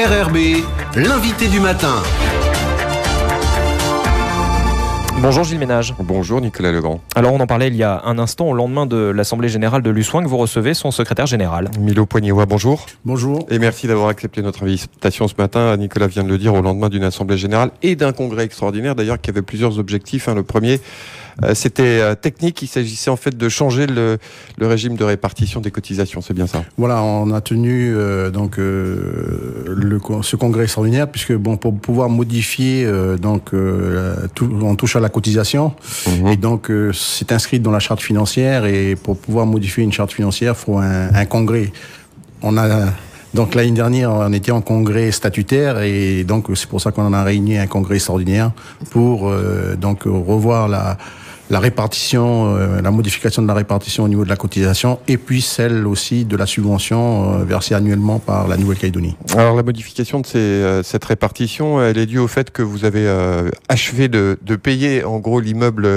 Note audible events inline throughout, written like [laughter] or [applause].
RRB, l'invité du matin. Bonjour Gilles Ménage. Bonjour Nicolas Legrand. Alors on en parlait il y a un instant, au lendemain de l'Assemblée Générale de l'USWING, vous recevez son secrétaire général. Milo Poignewa, bonjour. Bonjour. Et merci d'avoir accepté notre invitation ce matin. Nicolas vient de le dire, au lendemain d'une Assemblée Générale et d'un congrès extraordinaire d'ailleurs qui avait plusieurs objectifs. Hein. Le premier, c'était euh, technique. Il s'agissait en fait de changer le, régime de répartition des cotisations. C'est bien ça. Voilà, on a tenu euh, donc le, ce congrès extraordinaire puisque bon pour pouvoir modifier donc tout, on touche à la cotisation mhm. et donc c'est inscrit dans la charte financière et pour pouvoir modifier une charte financière, il faut un, un congrès. On a donc l'année dernière, on était en congrès statutaire et donc c'est pour ça qu'on en a réuni un congrès extraordinaire pour donc revoir la la répartition, euh, la modification de la répartition au niveau de la cotisation, et puis celle aussi de la subvention euh, versée annuellement par la Nouvelle-Calédonie. Alors la modification de ces, euh, cette répartition, elle est due au fait que vous avez achevé de, de, payer en gros l'immeuble,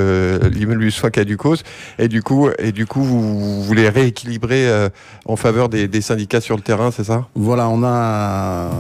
l'immeuble du soin Caducos, et du coup, et du coup vous, voulez rééquilibrer en faveur des, des syndicats sur le terrain, c'est ça? Voilà, on a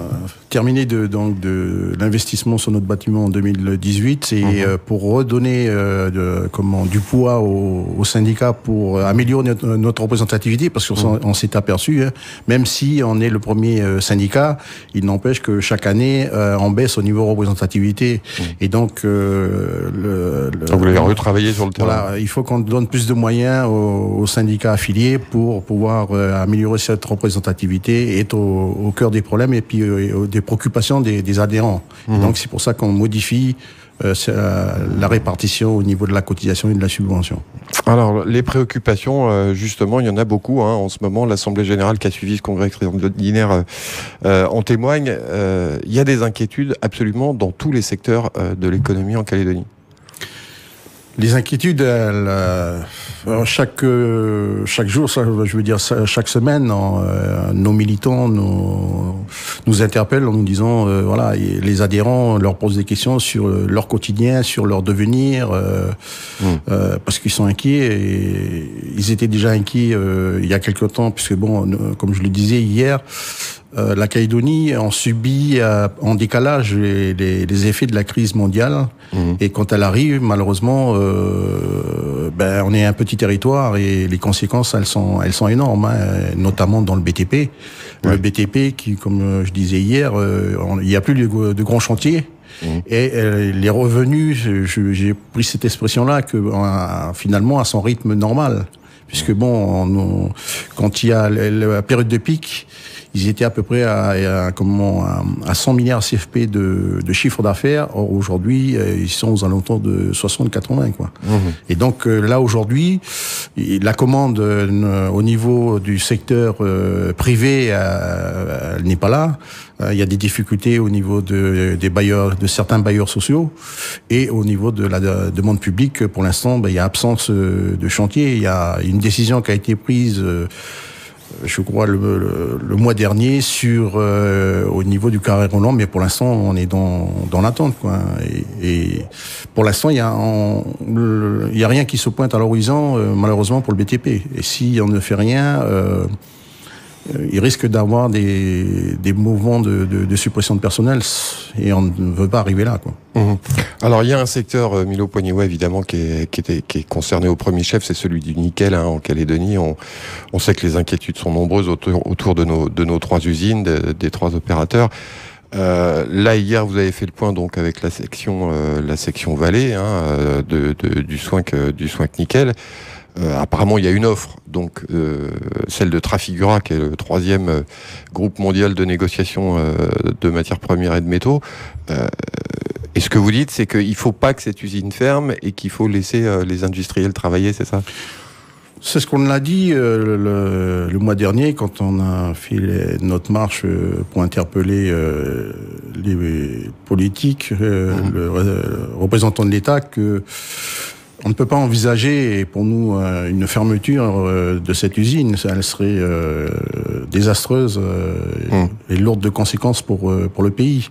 terminé de, donc de l'investissement sur notre bâtiment en 2018, et mhm. pour redonner de, du poids aux, syndicats pour euh, améliorer notre, représentativité, parce qu'on mmh. s'est aperçu, hein, même si on est le premier euh, syndicat, il n'empêche que chaque année euh, on baisse au niveau représentativité, mmh. et donc le, vous voulez retravailler sur le terrain. Voilà, il faut qu'on donne plus de moyens aux, syndicats affiliés pour pouvoir améliorer cette représentativité et être au, cœur des problèmes et puis des préoccupations des, adhérents. Mmh. Donc c'est pour ça qu'on modifie euh, euh, la répartition au niveau de la cotisation et de la subvention. Alors, les préoccupations, euh, justement, il y en a beaucoup. Hein. En ce moment, l'Assemblée générale qui a suivi ce congrès extraordinaire en témoigne. il y a des inquiétudes absolument dans tous les secteurs de l'économie en Calédonie. Les inquiétudes, elles, euh, chaque euh, chaque jour, ça, je veux dire chaque semaine, euh, nos militants nous, nous interpellent en nous disant, voilà, les adhérents leur posent des questions sur leur quotidien, sur leur devenir, mmh. parce qu'ils sont inquiets. Et ils étaient déjà inquiets il y a quelque temps, puisque bon, comme je le disais hier, euh, la Calédonie en subit euh, en décalage les, les, effets de la crise mondiale. Mhm. Et quand elle arrive, malheureusement, euh, ben, on est un petit territoire et les conséquences, elles sont, elles sont énormes, hein, notamment dans le BTP. Le BTP, qui, comme je disais hier, il n'y a plus de, de grands chantiers. Mhm. Et les revenus, j'ai pris cette expression-là, que finalement à son rythme normal, puisque bon, quand il y a la période de pic, ils étaient à peu près à, comment, à, 100 milliards CFP de, de chiffre d'affaires. Or, aujourd'hui, euh, ils sont aux alentours de 60-80. Quoi. Mmh. Et donc, euh, là, aujourd'hui, la commande euh, au niveau du secteur privé, elle n'est pas là. Il y a des difficultés au niveau de, des bailleurs, de certains bailleurs sociaux, et au niveau de la demande publique. Pour l'instant, ben, il y a absence de chantier. Il y a une décision qui a été prise je crois, le, le, mois dernier sur euh, au niveau du carré roulant, mais pour l'instant, on est dans, dans l'attente. Quoi. Et, et pour l'instant, il y, a, il y a rien qui se pointe à l'horizon, euh, malheureusement, pour le BTP. Et si on ne fait rien... Euh, il risque d'avoir des, des mouvements de, de, de, suppression de personnel et on ne veut pas arriver là. Quoi. Mmh. Alors il y a un secteur, euh, Milo Poignewa évidemment, qui est, concerné au premier chef, c'est celui du nickel hein, en Calédonie. On, sait que les inquiétudes sont nombreuses autour, autour de, nos, de nos trois usines, des trois opérateurs. Euh, là hier, vous avez fait le point donc avec la section, euh, la section Vallée hein, euh, de, de, du soin du soin nickel. Euh, apparemment, il y a une offre, donc euh, celle de Trafigura, qui est le troisième euh, groupe mondial de négociation de matières premières et de métaux. et ce que vous dites, c'est qu'il ne faut pas que cette usine ferme et qu'il faut laisser les industriels travailler, c'est ça? C'est ce qu'on a dit le, mois dernier quand on a fait notre marche pour interpeller les politiques, mmh. le représentant de l'État, que on ne peut pas envisager pour nous euh, une fermeture euh, de cette usine. Elle serait euh, désastreuse hum. et lourde de conséquences pour pour le pays.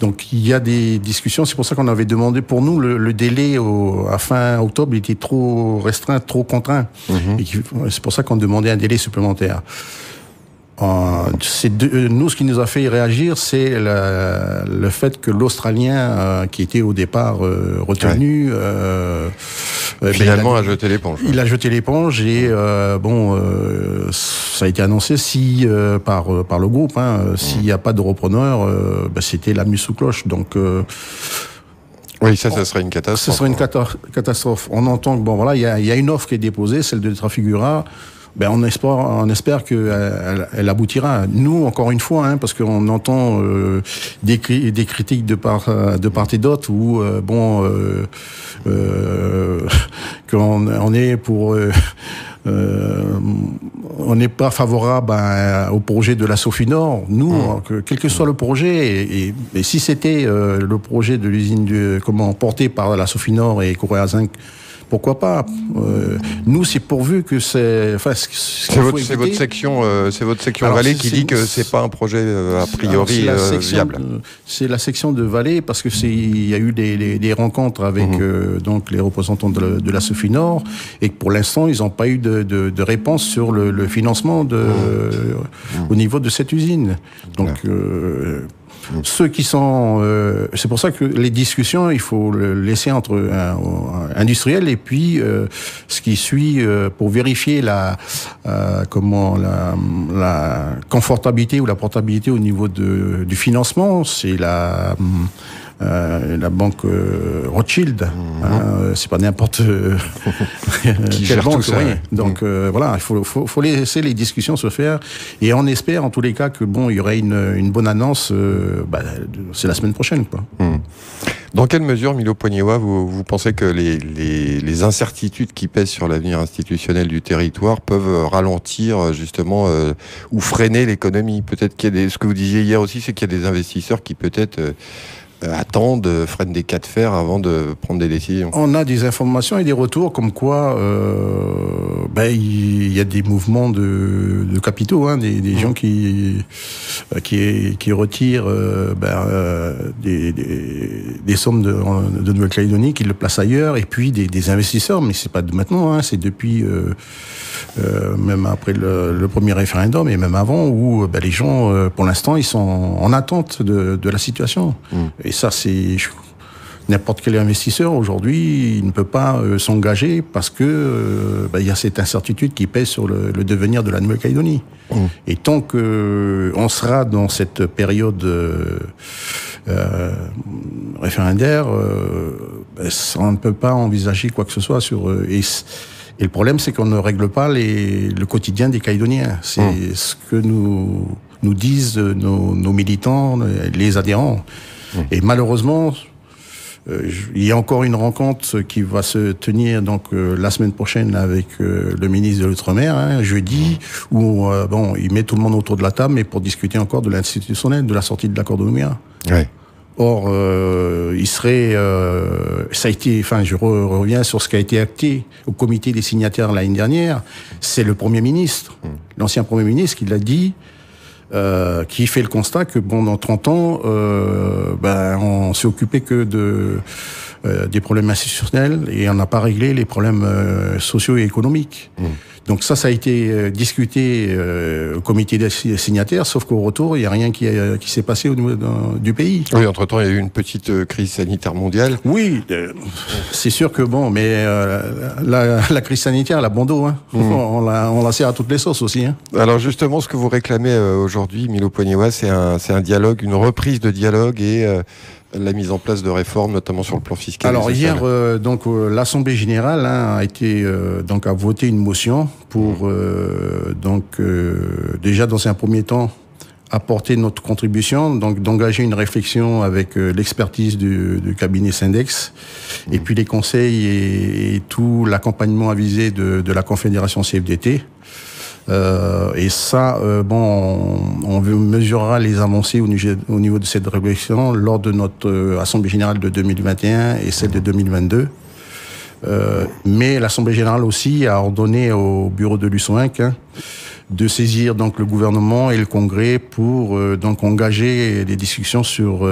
Donc il y a des discussions. C'est pour ça qu'on avait demandé pour nous le, délai à fin octobre était trop restreint, trop contraint. C'est pour ça qu'on demandait un délai supplémentaire. Euh, nous, ce qui nous a fait réagir, c'est le, fait que l'Australien, euh, qui était au départ euh, retenu, ben, finalement a, jeté l'éponge. Il a jeté l'éponge et bon, ça a été annoncé si par par le groupe, hein, s'il n'y a pas de repreneur, ben, c'était la mise sous cloche. Donc oui, ça, ça serait une catastrophe. Ce serait une catastrophe. On entend que bon, voilà, il y a, y a, une offre qui est déposée, celle de Trafigura ben on espère, on espère qu'elle elle aboutira. Nous, encore une fois, hein, parce qu'on entend euh, des, des, critiques de part, de part et d'autre, où euh, bon, euh, euh [laughs] qu'on on est pour euh, on n'est pas favorable au projet de la Sofinor. Nous, mmh. quel que soit le projet, et, et, si c'était le projet de l'usine comment porté par la Sofinor et Coréa Zinc pourquoi pas euh, Nous, c'est pourvu que c'est. Enfin, c'est votre, votre, section, euh, c'est votre section Valais qui dit que c'est pas un projet euh, a priori viable. C'est la section de Valais parce que c'est il y a eu des, des, rencontres avec mhm. donc les représentants de, la Sophie Nord et que pour l'instant ils n'ont pas eu de, de, de, réponse sur le, le financement de, mhm. au niveau de cette usine. Donc ceux qui sont, euh, c'est pour ça que les discussions, il faut le laisser entre euh, industriels et puis euh, ce qui suit euh, pour vérifier la comment la, la, confortabilité ou la portabilité au niveau de, du financement, c'est la euh, la banque euh, Rothschild. Mhm. Hein, euh, c'est pas n'importe [laughs] [laughs] quelle banque. Ça, Donc mhm. voilà, il faut, faut, faut, laisser les discussions se faire et on espère en tous les cas que bon, il y aurait une, une bonne annonce. Bah, c'est la semaine prochaine, quoi. Mhm. Dans quelle mesure, Milo Poignewa, vous, vous pensez que les, les, les, incertitudes qui pèsent sur l'avenir institutionnel du territoire peuvent ralentir justement ou freiner l'économie? Peut-être qu'il y a des, ce que vous disiez hier aussi, c'est qu'il y a des investisseurs qui peut-être euh, attendent, euh, freinent des cas de fer avant de prendre des décisions. On a des informations et des retours comme quoi euh, ben, il y a des mouvements de, de capitaux, hein, des, des gens qui, euh, qui, qui retirent ben, des, des, des, sommes de, de Nouvelle-Calédonie, qui le placent ailleurs, et puis des, des investisseurs, mais c'est pas de maintenant, hein, c'est depuis euh, même après le, le, premier référendum et même avant, où ben, les gens, pour l'instant, ils sont en attente de, de la situation. Mm. Et ça, c'est n'importe quel investisseur aujourd'hui, il ne peut pas euh, s'engager parce que euh, il y a cette incertitude qui pèse sur le, le devenir de la Nouvelle-Calédonie. Mmh. Et tant que on sera dans cette période euh, référendaire, bah, on ne peut pas envisager quoi que ce soit sur et, et le problème, c'est qu'on ne règle pas les, le quotidien des Calédoniens. C'est mmh. ce que nous nous disent nos, nos militants, les adhérents. Et malheureusement, euh, il y a encore une rencontre qui va se tenir donc euh, la semaine prochaine avec euh, le ministre de l'Outre-mer, hein, jeudi, où bon, il met tout le monde autour de la table, mais pour discuter encore de l'institutionnel, de la sortie de l'accord de Nouméa. Ouais. Or, il serait, ça a été, enfin, je reviens sur ce qui a été acté au comité des signataires l'année dernière. C'est le premier ministre, mm. l'ancien premier ministre, qui l'a dit. Euh, qui fait le constat que bon dans 30 ans, euh, ben on s'est occupé que de euh, des problèmes institutionnels et on n'a pas réglé les problèmes euh, sociaux et économiques. Mmh. Donc ça, ça a été euh, discuté euh, au comité des signataires, sauf qu'au retour, il n'y a rien qui, qui s'est passé au niveau du pays. Oui, entre-temps, il y a eu une petite euh, crise sanitaire mondiale. Oui, c'est sûr que bon, mais la, la, crise sanitaire, la bandeau, hein, mmh. [laughs] on, la, on la sert à toutes les sauces aussi. Hein. Alors justement, ce que vous réclamez aujourd'hui, Milo Poignewa, c'est un, un dialogue, une reprise de dialogue et la mise en place de réformes, notamment sur le plan fiscal. Alors hier, euh, donc euh, l'Assemblée générale hein, a été euh, donc a voté une motion pour mmh. donc déjà dans un premier temps apporter notre contribution, donc d'engager une réflexion avec l'expertise du, du, cabinet Syndex, et mmh. puis les conseils et, et tout l'accompagnement avisé de, de la Confédération CFDT. Euh, et ça, euh, bon, on, mesurera les avancées au niveau, de cette réflexion lors de notre euh, Assemblée générale de 2021 et celle de 2022. Mais l'Assemblée générale aussi a ordonné au bureau de l'USOINC hein, de saisir donc le gouvernement et le Congrès pour donc engager des discussions sur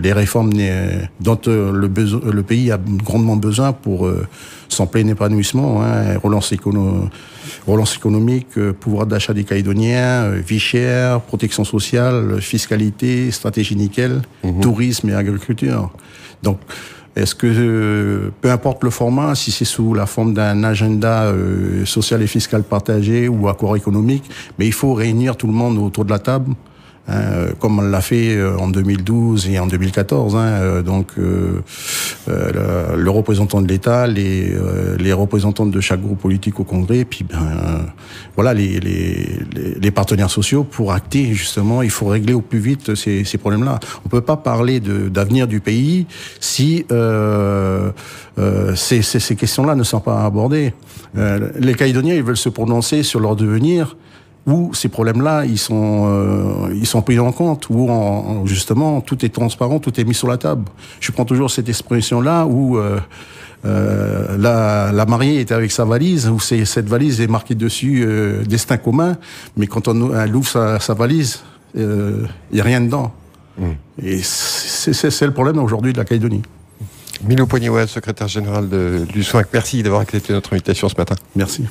les réformes dont le, le, pays a grandement besoin pour son plein épanouissement, hein, relance économique relance économique, pouvoir d'achat des Calédoniens, vie chère, protection sociale, fiscalité, stratégie nickel, mhm. tourisme et agriculture. Donc, est-ce que, peu importe le format, si c'est sous la forme d'un agenda social et fiscal partagé ou accord économique, mais il faut réunir tout le monde autour de la table? Hein, comme on l'a fait euh, en 2012 et en 2014. Hein, euh, donc, euh, le, représentant de l'État, les, les représentants de chaque groupe politique au Congrès, puis ben, voilà les, les, les, partenaires sociaux pour acter justement. Il faut régler au plus vite ces, ces problèmes-là. On peut pas parler d'avenir du pays si euh, ces, ces, ces questions-là ne sont pas abordées. les Calédoniens, ils veulent se prononcer sur leur devenir où ces problèmes-là, ils sont, euh, ils sont pris en compte, où justement tout est transparent, tout est mis sur la table. Je prends toujours cette expression-là où euh, euh, la, la, mariée était avec sa valise, où cette valise est marquée dessus destin commun, mais quand on elle ouvre sa, sa valise, il n'y a rien dedans. Hmm. Et c'est le problème aujourd'hui de la Calédonie. Milo Poignewa, secrétaire général de, du SOINC, merci d'avoir accepté notre invitation ce matin. Merci.